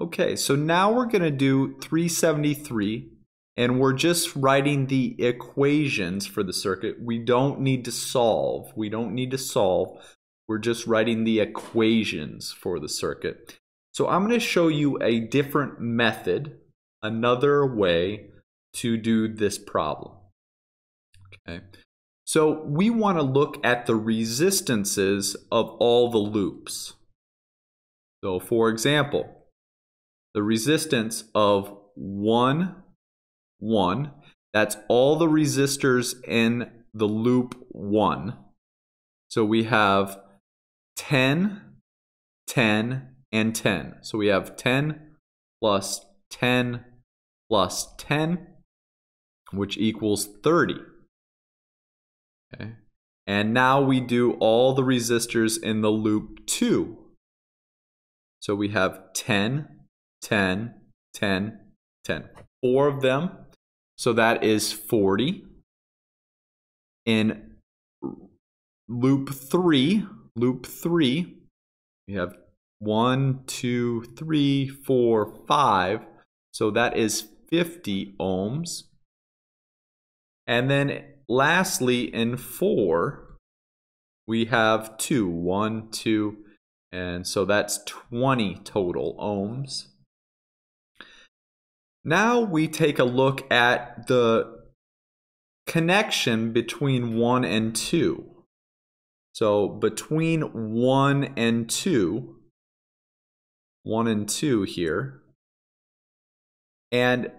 Okay, so now we're going to do 373 and we're just writing the equations for the circuit. We don't need to solve. We don't need to solve. We're just writing the equations for the circuit. So I'm going to show you a different method, another way to do this problem. Okay. So we want to look at the resistances of all the loops. So for example, the resistance of 1, 1. That's all the resistors in the loop 1. So we have 10, 10, and 10. So we have 10 plus 10 plus 10, which equals 30. Okay. And now we do all the resistors in the loop 2. So we have 10, 10, 10, 10. Four of them. So that is 40. In loop three, loop three, we have one, two, three, four, five. So that is 50 ohms. And then lastly, in four, we have two, one, two, and so that's 20 total ohms. Now we take a look at the connection between 1 and 2. So between 1 and 2, 1 and 2 here, and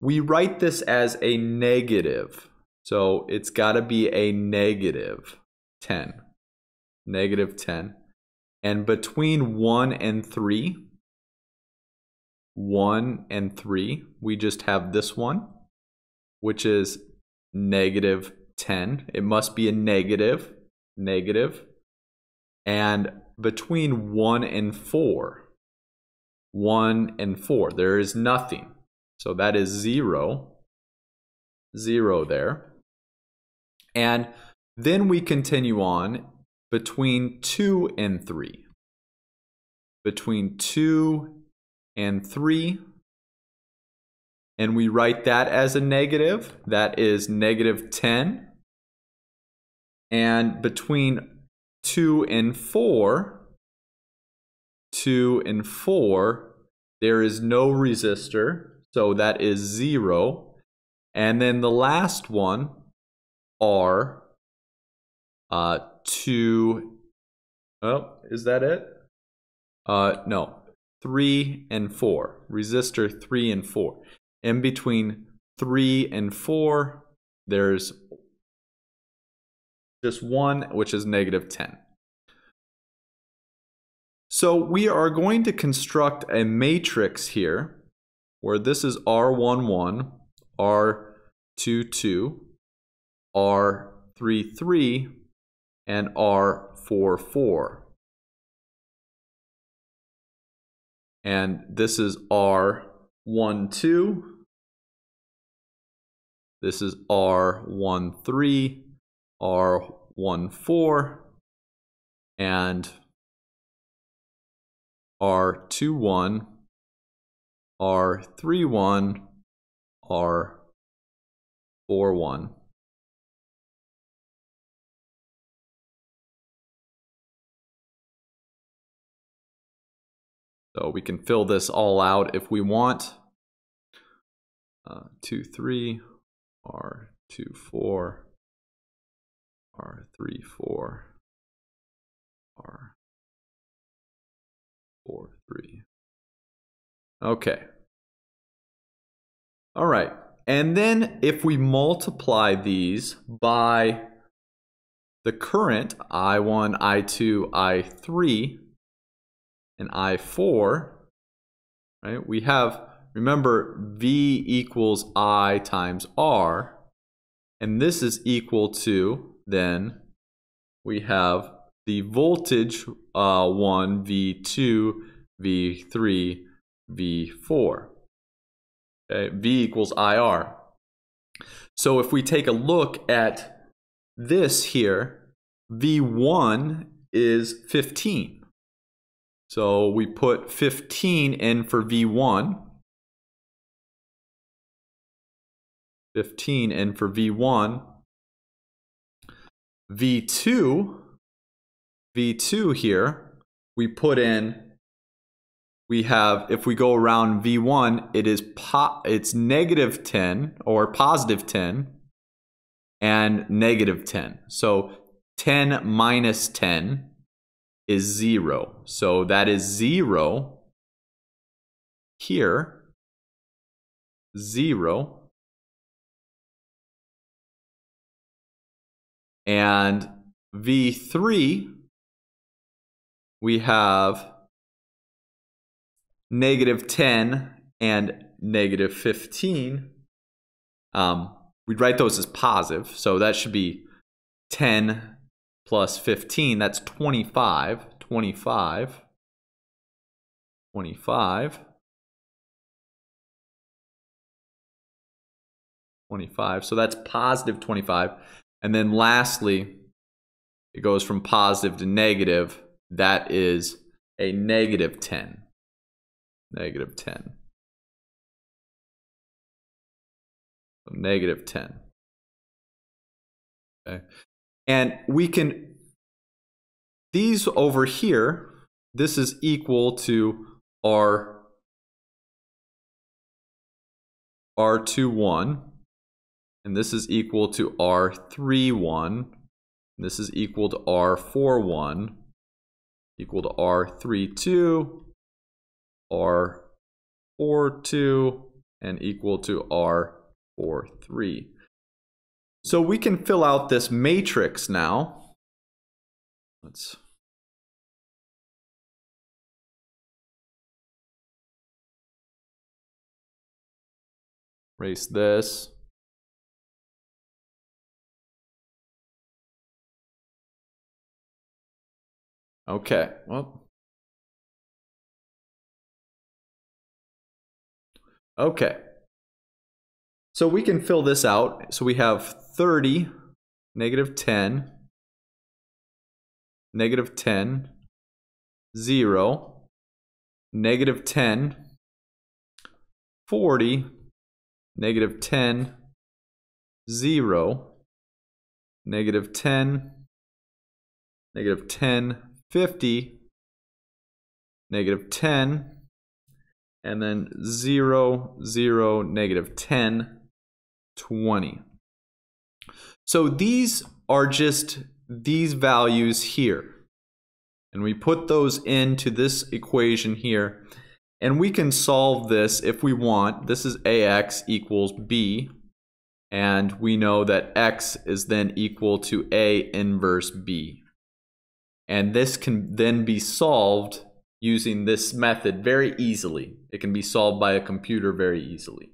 we write this as a negative. So it's got to be a negative 10. Negative 10. And between 1 and 3, 1 and 3, we just have this one, which is negative 10. It must be a negative, negative. And between 1 and 4, 1 and 4, there is nothing. So that is 0, 0 there. And then we continue on between 2 and 3. Between 2 and 3. And we write that as a negative. That is negative 10. And between 2 and 4, 2 and 4, there is no resistor. So that is 0. And then the last one are uh, 2. Oh, is that it? Uh, no, 3 and 4. Resistor 3 and 4. In between 3 and 4, there's just one, which is negative 10. So we are going to construct a matrix here where this is R11, R22, R33, and R44. And this is R12. This is R13, R14, and R21, R31, R41. So we can fill this all out if we want. Uh, 2, 3, R, 2, 4, R, 3, 4, R, 4, 3. Okay. All right. And then if we multiply these by the current I1, I2, I3, and I4, right? We have, remember, V equals I times R, and this is equal to, then, we have the voltage uh, 1, V2, V3, V4. Okay? V equals IR. So if we take a look at this here, V1 is 15. So we put 15 in for V1. 15 in for V1. V2, V2 here, we put in, we have, if we go around V1, it is po it's negative 10 or positive 10 and negative 10. So 10 minus 10 is 0. So that is 0 here, 0 And V3, we have negative 10 and negative 15. Um, we'd write those as positive, so that should be 10 plus 15. That's 25. 25. 25. 25. So that's positive 25. And then lastly, it goes from positive to negative. That is a negative 10. Negative 10. So negative 10. Okay. And we can, these over here, this is equal to R, R21 and this is equal to R31. This is equal to R41, equal to R32, R42, and equal to R43. So we can fill out this matrix now. Let's erase this. Okay, well. Okay. So we can fill this out. So we have 30, negative 10, negative 10, 0, negative 10, 40, negative 10, 0, negative 10, negative 10, 50, negative 10, and then 0, 0, negative 10, 20. So these are just these values here. And we put those into this equation here. And we can solve this if we want. This is ax equals b. And we know that x is then equal to a inverse b. And this can then be solved using this method very easily. It can be solved by a computer very easily.